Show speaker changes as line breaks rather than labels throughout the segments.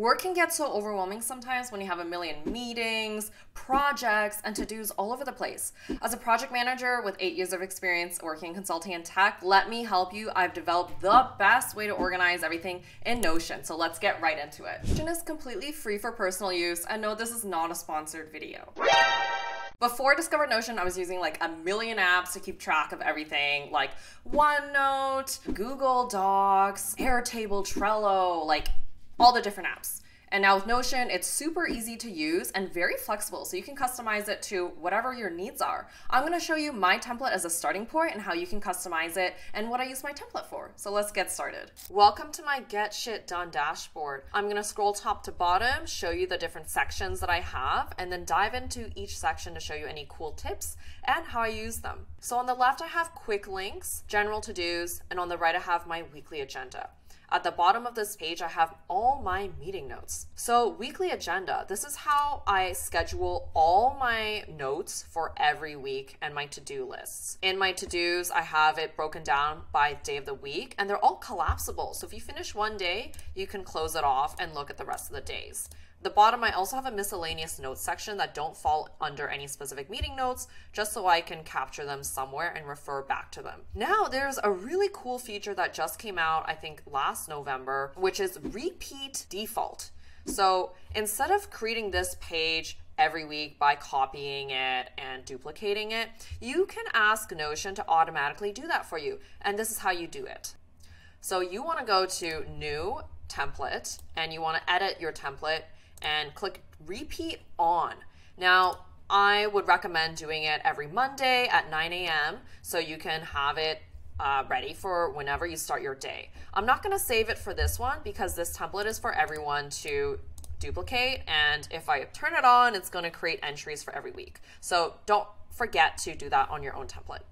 Work can get so overwhelming sometimes when you have a million meetings, projects, and to dos all over the place. As a project manager with eight years of experience working in consulting and tech, let me help you. I've developed the best way to organize everything in Notion. So let's get right into it. Notion is completely free for personal use, and no, this is not a sponsored video. Before I discovered Notion, I was using like a million apps to keep track of everything like OneNote, Google Docs, Airtable, Trello, like all the different apps. And now with Notion, it's super easy to use and very flexible, so you can customize it to whatever your needs are. I'm gonna show you my template as a starting point and how you can customize it and what I use my template for. So let's get started. Welcome to my Get Shit Done dashboard. I'm gonna scroll top to bottom, show you the different sections that I have, and then dive into each section to show you any cool tips and how I use them. So on the left, I have quick links, general to-dos, and on the right, I have my weekly agenda. At the bottom of this page, I have all my meeting notes. So weekly agenda, this is how I schedule all my notes for every week and my to-do lists. In my to-dos, I have it broken down by day of the week and they're all collapsible. So if you finish one day, you can close it off and look at the rest of the days. The bottom, I also have a miscellaneous notes section that don't fall under any specific meeting notes, just so I can capture them somewhere and refer back to them. Now, there's a really cool feature that just came out, I think last November, which is repeat default. So instead of creating this page every week by copying it and duplicating it, you can ask Notion to automatically do that for you. And this is how you do it. So you want to go to New Template and you want to edit your template and click repeat on. Now, I would recommend doing it every Monday at 9 a.m. so you can have it uh, ready for whenever you start your day. I'm not going to save it for this one because this template is for everyone to duplicate. And if I turn it on, it's going to create entries for every week. So don't forget to do that on your own template.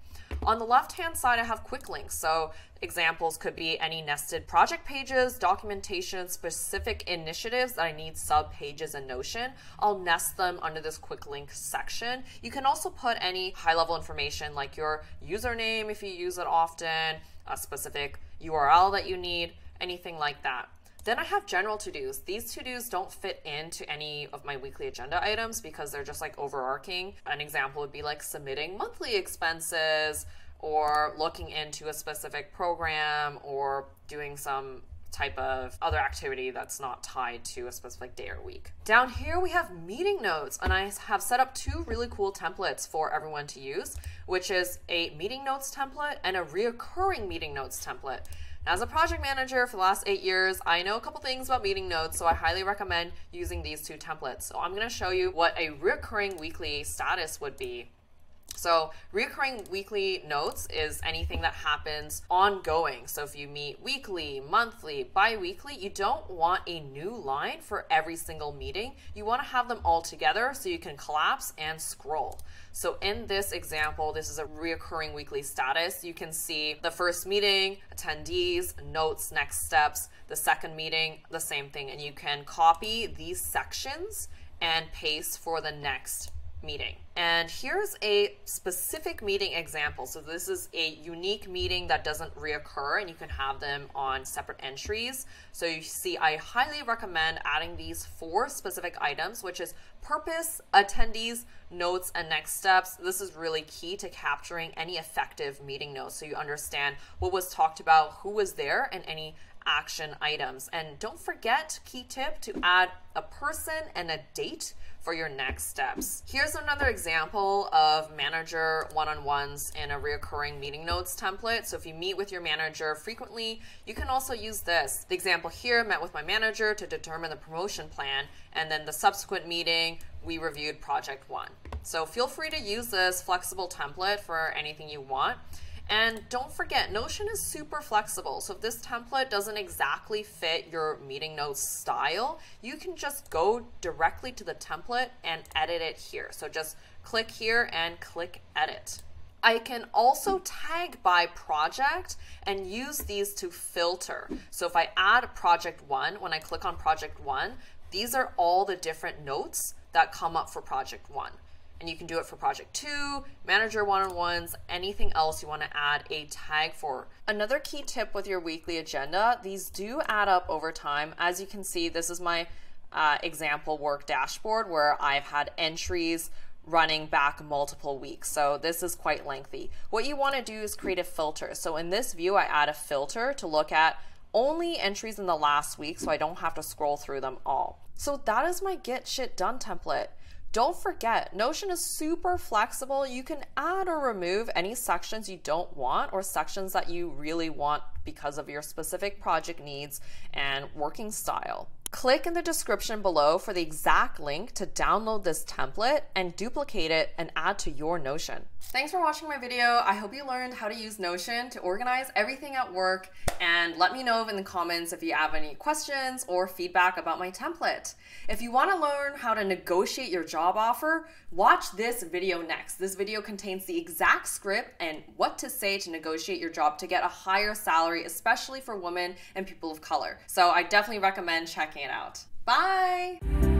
On the left-hand side, I have quick links. So examples could be any nested project pages, documentation, specific initiatives that I need sub pages in Notion. I'll nest them under this quick link section. You can also put any high level information like your username if you use it often, a specific URL that you need, anything like that. Then I have general to-dos. These to-dos don't fit into any of my weekly agenda items because they're just like overarching. An example would be like submitting monthly expenses or looking into a specific program or doing some type of other activity that's not tied to a specific day or week. Down here we have meeting notes and I have set up two really cool templates for everyone to use, which is a meeting notes template and a reoccurring meeting notes template. As a project manager for the last eight years, I know a couple things about meeting notes, so I highly recommend using these two templates. So I'm gonna show you what a recurring weekly status would be so, recurring weekly notes is anything that happens ongoing. So, if you meet weekly, monthly, bi weekly, you don't want a new line for every single meeting. You want to have them all together so you can collapse and scroll. So, in this example, this is a recurring weekly status. You can see the first meeting, attendees, notes, next steps, the second meeting, the same thing. And you can copy these sections and paste for the next meeting. And here's a specific meeting example. So this is a unique meeting that doesn't reoccur and you can have them on separate entries. So you see, I highly recommend adding these four specific items, which is purpose, attendees, notes, and next steps. This is really key to capturing any effective meeting notes so you understand what was talked about, who was there, and any action items. And don't forget, key tip, to add a person and a date for your next steps. Here's another example of manager one-on-ones in a reoccurring meeting notes template. So if you meet with your manager frequently, you can also use this. The example here, met with my manager to determine the promotion plan, and then the subsequent meeting, we reviewed project one. So feel free to use this flexible template for anything you want. And don't forget, Notion is super flexible. So if this template doesn't exactly fit your meeting notes style, you can just go directly to the template and edit it here. So just click here and click edit. I can also tag by project and use these to filter. So if I add project one, when I click on project one, these are all the different notes that come up for project one. And you can do it for project two, manager one on ones, anything else you want to add a tag for. Another key tip with your weekly agenda these do add up over time. As you can see, this is my uh, example work dashboard where I've had entries running back multiple weeks. So this is quite lengthy. What you want to do is create a filter. So in this view, I add a filter to look at only entries in the last week so I don't have to scroll through them all. So that is my get shit done template. Don't forget, Notion is super flexible. You can add or remove any sections you don't want or sections that you really want because of your specific project needs and working style. Click in the description below for the exact link to download this template and duplicate it and add to your Notion. Thanks for watching my video. I hope you learned how to use Notion to organize everything at work and let me know in the comments if you have any questions or feedback about my template. If you want to learn how to negotiate your job offer, watch this video next. This video contains the exact script and what to say to negotiate your job to get a higher salary, especially for women and people of color. So I definitely recommend checking hanging out. Bye.